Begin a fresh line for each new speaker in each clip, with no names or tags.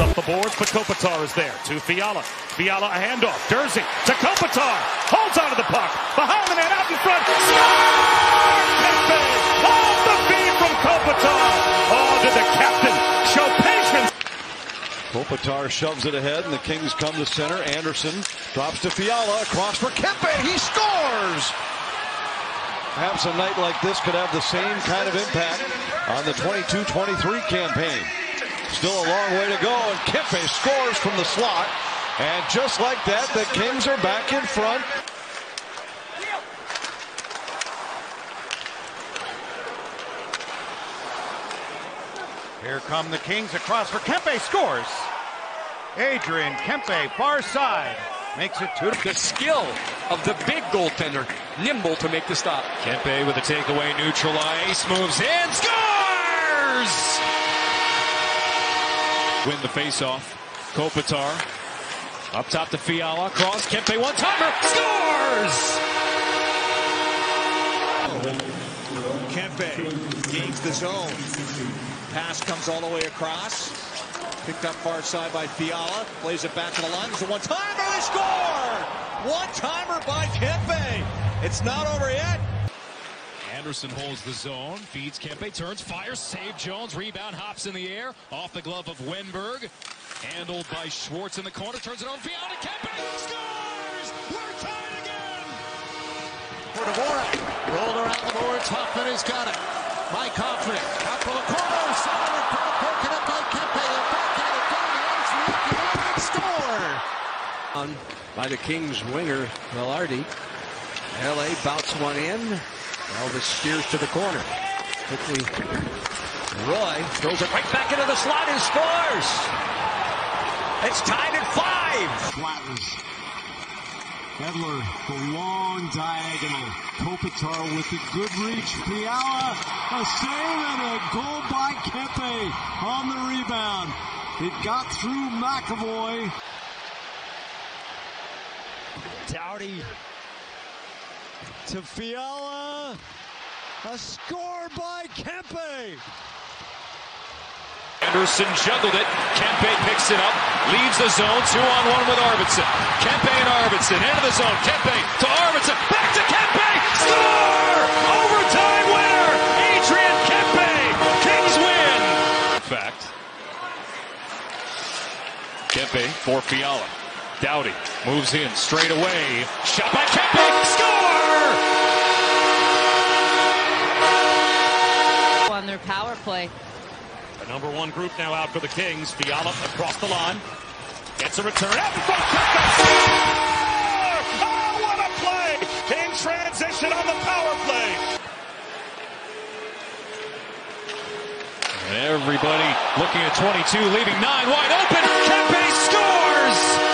Up the boards, but Kopitar is there. To Fiala. Fiala a handoff. Durzi to Kopitar. Holds onto the puck. Behind the man, out in front. Score! Off the feed from Kopitar. Oh, did the captain show patience?
Kopitar shoves it ahead, and the Kings come to center. Anderson drops to Fiala. Across for Kempe. He scores! Perhaps a night like this could have the same kind of impact on the 22-23 campaign. Still a long way to go, and Kempe scores from the slot. And just like that, the Kings are back in front.
Here come the Kings across for Kempe scores. Adrian Kempe, far side, makes it two.
The skill of the big goaltender, nimble to make the stop.
Kempe with a takeaway, neutral ice, moves in, scores! Win the faceoff. Kopitar up top to Fiala, cross, Kempe one timer, scores!
Kempe gains the zone. Pass comes all the way across. Picked up far side by Fiala. Plays it back to the line. There's a one-timer. They score! One-timer by Kempe. It's not over yet.
Anderson holds the zone, feeds Kempe, turns, fires, save Jones, rebound, hops in the air, off the glove of Wennberg. Handled by Schwartz in the corner, turns it on, Fiala, Kempe, scores! We're tied again!
For Dvorak. Rolled around the boards. Hoffman has got it. Mike Hoffman. Out for the corner. Solid puck broken up by Kempe. The backhand down the ice. Looking up and score.
On by the Kings winger, Velarde. LA bouts one in. Elvis steers to the corner. Quickly, Roy throws it right back into the slot and scores. It's tied at five.
Flattens. Edler, the long diagonal. Kopitar with a good reach. Fiala, a save and a goal by Kempe on the rebound. It got through McAvoy.
Doughty to Fiala. A score by Kempe.
Anderson juggled it. Kempe picks it up, leaves the zone, two on one with Arvidsson. Kempe and Arvidsson into the zone. Kempe to Arvidsson, back to Kempe, score! Overtime winner, Adrian Kempe. Kings win. In fact, Kempe for Fiala. Doughty moves in straight away. Shot by Kempe, score!
on their power play.
The number one group now out for the Kings. Fiala across the line. Gets a return. Out in front. Oh, what a play! In transition on the power play. And everybody looking at 22, leaving nine wide open. Kempe scores!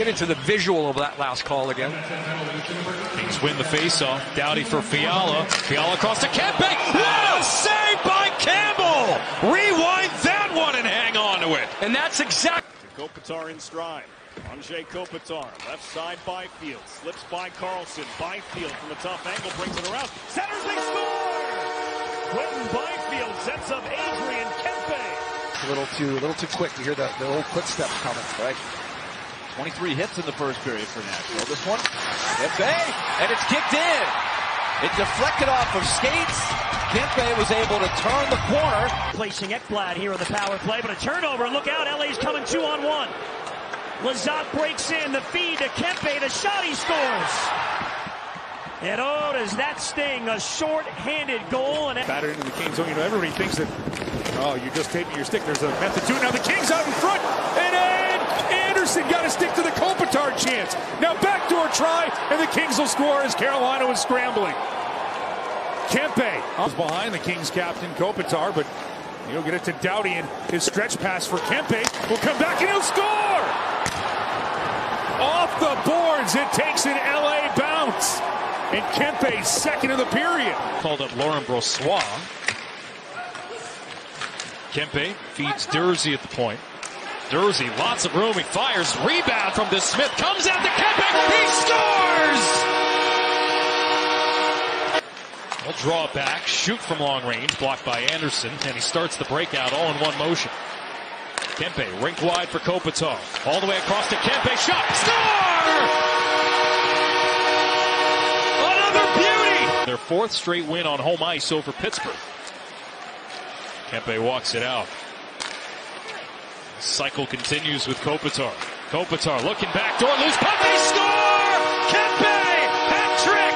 Get into the visual of that last call again.
Kings win the faceoff. Doughty for Fiala. Fiala across to Kempe. What a save by Campbell! Rewind that one and hang on to it.
And that's exactly.
Kopitar in stride. Anže Kopitar, left side Byfield, slips by Carlson. Byfield from a tough angle brings it around. Centers, they score! Quinton Byfield sets up Adrian Kempe.
A little too, a little too quick to hear the, the old footsteps coming, right? 23 hits in the first period for Nashville. This one, Kempe, and it's kicked in. It deflected off of skates. Kempe was able to turn the corner.
Placing Ekblad here on the power play, but a turnover. Look out, LA's coming two on one. Lizotte breaks in, the feed to Kempe, the shot he scores. And oh, does that sting? A short-handed goal. And
Battered into the Kings zone. You know, everybody thinks that, oh, you're just taking your stick. There's a method to it. Now the Kings out in front. And Ed Anderson got to stick to the Kopitar chance. Now backdoor try, and the Kings will score as Carolina was scrambling. Kempe was behind the Kings captain Kopitar, but he'll get it to Doughty, and his stretch pass for Kempe will come back and he'll score! Off the boards, it takes an LA bounce. And Kempe second of the period. Called up Lauren Brossois. Kempe feeds Durzi at the point. Durzi, lots of room. He fires. Rebound from this Smith. Comes out to Kempe. He scores! He'll draw back, shoot from long range, blocked by Anderson, and he starts the breakout all in one motion. Kempe, rink wide for Kopitar. All the way across to Kempe, shot, score! Another beauty! Their fourth straight win on home ice over Pittsburgh. Kempe walks it out. Cycle continues with Kopitar. Kopitar looking back door, loose puck, they score! Kempe, hat trick!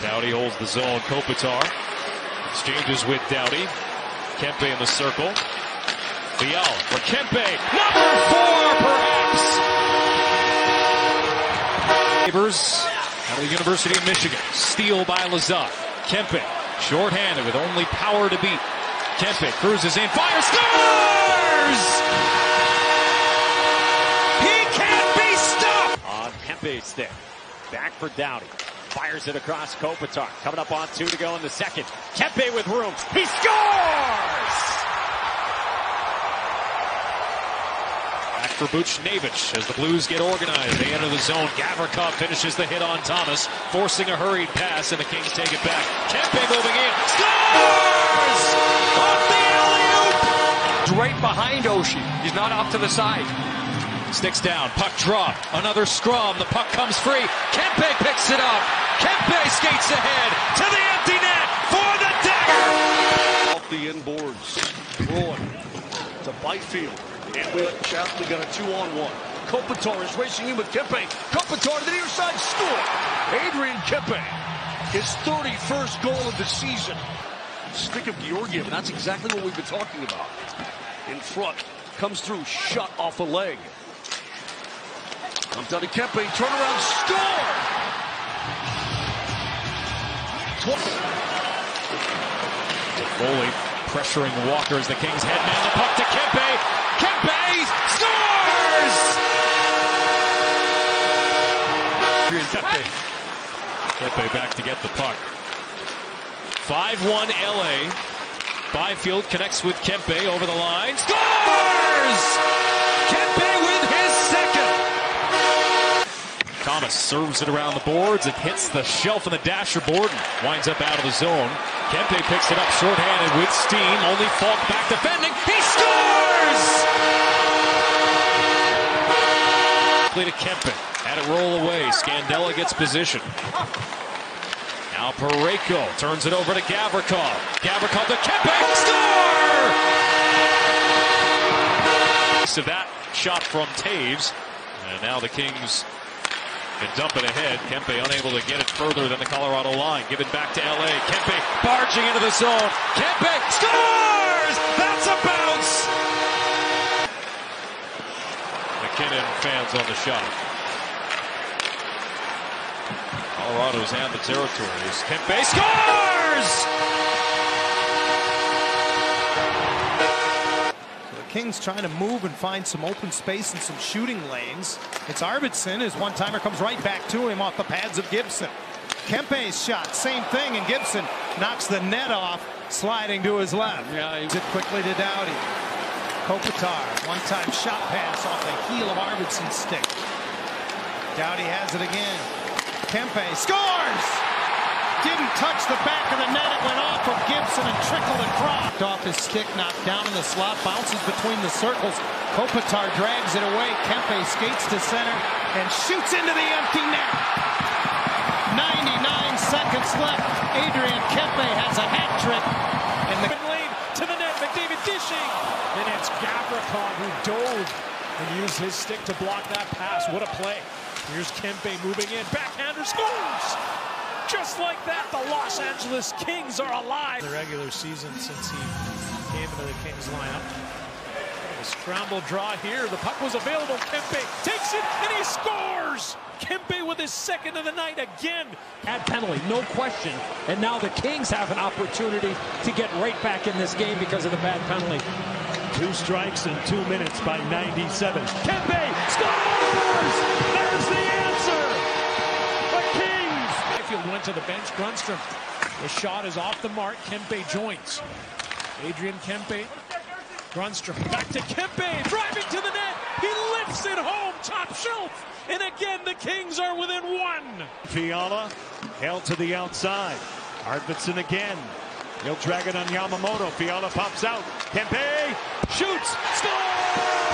Doughty holds the zone. Kopitar exchanges with Doughty. Kempe in the circle. Fiala for Kempe, number four, perhaps. Neighbors out of the University of Michigan. Steal by Lizotte. Kempe, shorthanded with only power to beat. Kempe cruises in, fires, scores! He can't be stopped!
On Kempe's stick. Back for Doughty. Fires it across Kopitar. Coming up on two to go in the second. Kempe with room. He scores!
For Buchnevich as the Blues get organized. They enter the zone. Gavrikov finishes the hit on Thomas, forcing a hurried pass, and the Kings take it back. Kempe moving in. Scores! Off the alley-oop!
Right behind Oshie. He's not off to the side.
Sticks down. Puck drop. Another scrum. The puck comes free. Kempe picks it up. Kempe skates ahead to the empty net for the dagger.
Off the inboards. To Byfield. And we Shapley got a two-on-one. Kopitar is racing in with Kempe. Kopitar to the near side, score! Adrian Kempe, his 31st goal of the season. Stick of Georgiev, that's exactly what we've been talking about. In front, comes through, shot off a leg. I'm done to Kempe, turnaround, score! 20.
Foley pressuring Walker as the Kings head man the puck to Kempe. Kempe scores! Kempe. Kempe back to get the puck. 5-1 LA. Byfield connects with Kempe over the line. Scores! Thomas serves it around the boards. It hits the shelf in the dasher board and winds up out of the zone. Kempe picks it up shorthanded with steam. Only Faulk back defending. He scores! Play to Kempe. Had it roll away. Scandella gets position. Now Parayko turns it over to Gavrikov. Gavrikov to Kempe. Score! So that shot from Taves. And now the Kings can dump it ahead. Kempe unable to get it further than the Colorado line. Given back to LA. Kempe barging into the zone. Kempe scores! That's a bounce! MacKinnon fans on the shot. Colorado's had the territories. Kempe scores!
Kings trying to move and find some open space and some shooting lanes. It's Arvidsson. His one-timer comes right back to him off the pads of Gibson. Kempe's shot, same thing, and Gibson knocks the net off, sliding to his left. Yeah, he... it quickly to Doughty. Kopitar, one-time shot pass off the heel of Arvidsson's stick. Doughty has it again. Kempe scores! Didn't touch the back of the net. It went off of Gibson and trickled across. Off his stick, knocked down in the slot, bounces between the circles. Kopitar drags it away. Kempe skates to center and shoots into the empty net. 99 seconds left. Adrian Kempe has a hat trick. And the
lead to the net. McDavid dishing. And it's Gavrikov who dove and used his stick to block that pass. What a play. Here's Kempe moving in. Backhander scores! Just like that, the Los Angeles Kings are alive. The regular season since he came into the Kings lineup. A scramble draw here. The puck was available. Kempe takes it and he scores! Kempe with his second of the night again.
Bad penalty, no question. And now the Kings have an opportunity to get right back in this game because of the bad penalty.
Two strikes in two minutes by 97. Kempe went to the bench. Grundstrom. The shot is off the mark. Kempe joins. Adrian Kempe. Grundstrom back to Kempe. Driving to the net. He lifts it home. Top shelf. And again, the Kings are within one. Fiala held to the outside.
Arvidsson again. He'll drag it on Yamamoto. Fiala pops out. Kempe shoots. Scores!